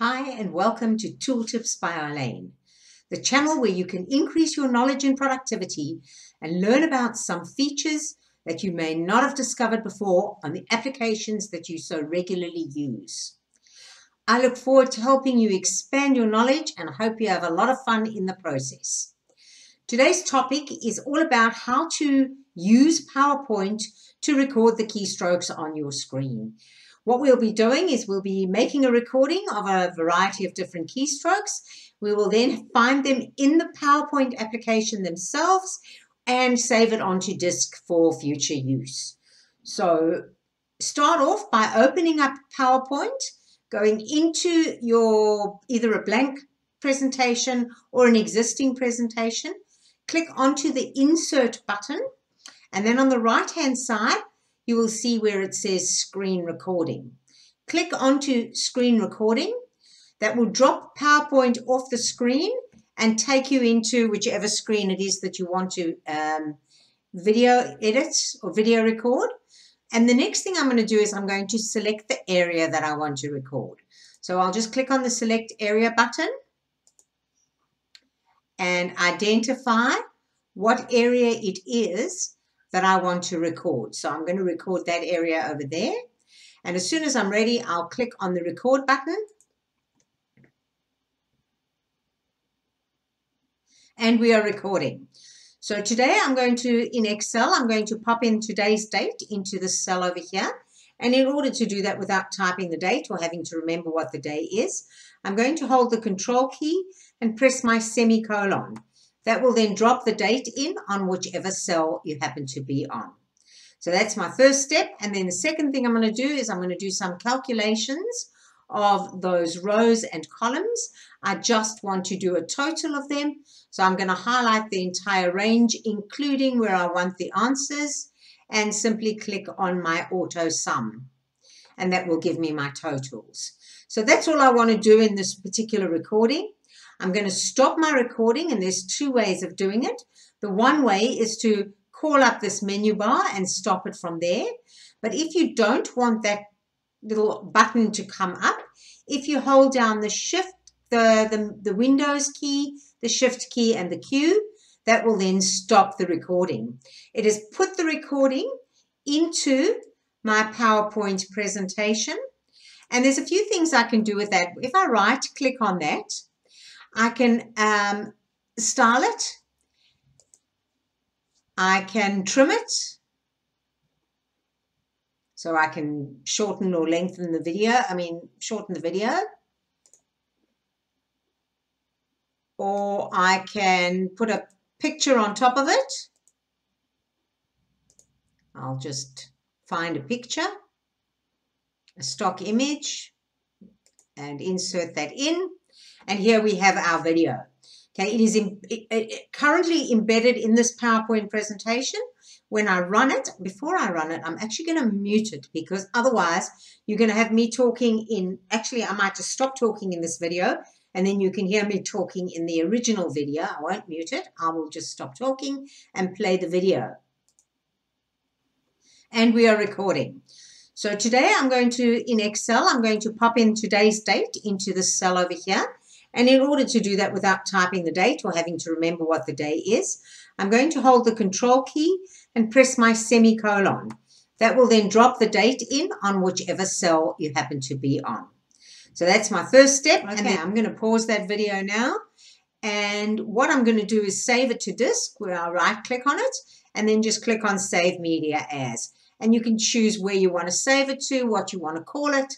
Hi, and welcome to Tooltips by Arlaine, the channel where you can increase your knowledge and productivity and learn about some features that you may not have discovered before on the applications that you so regularly use. I look forward to helping you expand your knowledge and I hope you have a lot of fun in the process. Today's topic is all about how to use PowerPoint to record the keystrokes on your screen. What we'll be doing is we'll be making a recording of a variety of different keystrokes. We will then find them in the PowerPoint application themselves and save it onto disk for future use. So start off by opening up PowerPoint, going into your either a blank presentation or an existing presentation. Click onto the insert button and then on the right hand side you will see where it says screen recording. Click onto screen recording. That will drop PowerPoint off the screen and take you into whichever screen it is that you want to um, video edit or video record. And the next thing I'm going to do is I'm going to select the area that I want to record. So I'll just click on the select area button and identify what area it is that I want to record. So I'm going to record that area over there. And as soon as I'm ready, I'll click on the record button. And we are recording. So today I'm going to, in Excel, I'm going to pop in today's date into the cell over here. And in order to do that without typing the date or having to remember what the day is, I'm going to hold the control key and press my semicolon. That will then drop the date in on whichever cell you happen to be on. So that's my first step. And then the second thing I'm going to do is I'm going to do some calculations of those rows and columns. I just want to do a total of them. So I'm going to highlight the entire range, including where I want the answers, and simply click on my auto sum. And that will give me my totals. So that's all I want to do in this particular recording. I'm going to stop my recording and there's two ways of doing it. The one way is to call up this menu bar and stop it from there. But if you don't want that little button to come up, if you hold down the shift, the, the, the Windows key, the shift key and the Q, that will then stop the recording. It has put the recording into my PowerPoint presentation. And there's a few things I can do with that. If I right click on that, I can um, style it. I can trim it. So I can shorten or lengthen the video, I mean, shorten the video. Or I can put a picture on top of it. I'll just find a picture, a stock image, and insert that in. And here we have our video. Okay, it is in, it, it, currently embedded in this PowerPoint presentation. When I run it, before I run it, I'm actually going to mute it because otherwise you're going to have me talking in, actually I might just stop talking in this video and then you can hear me talking in the original video. I won't mute it. I will just stop talking and play the video. And we are recording. So today I'm going to, in Excel, I'm going to pop in today's date into this cell over here. And in order to do that without typing the date or having to remember what the day is, I'm going to hold the control key and press my semicolon. That will then drop the date in on whichever cell you happen to be on. So that's my first step. Okay. And then I'm going to pause that video now. And what I'm going to do is save it to disk where I'll right click on it and then just click on save media as. And you can choose where you want to save it to, what you want to call it.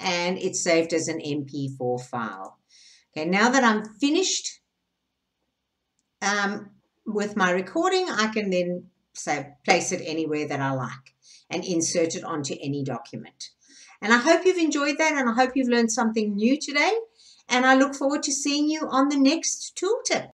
And it's saved as an MP4 file. Okay, now that I'm finished um, with my recording, I can then say place it anywhere that I like and insert it onto any document. And I hope you've enjoyed that and I hope you've learned something new today. And I look forward to seeing you on the next tooltip.